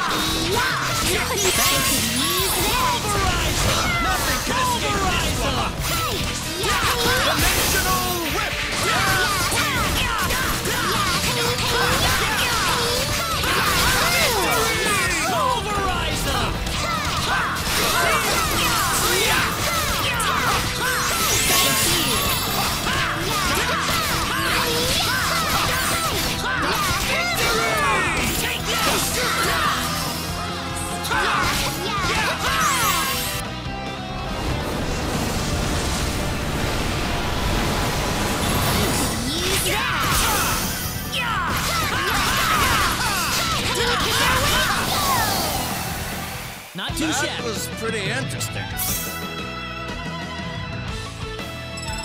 Yeah, yeah, yeah. Not too that shabby. was pretty interesting.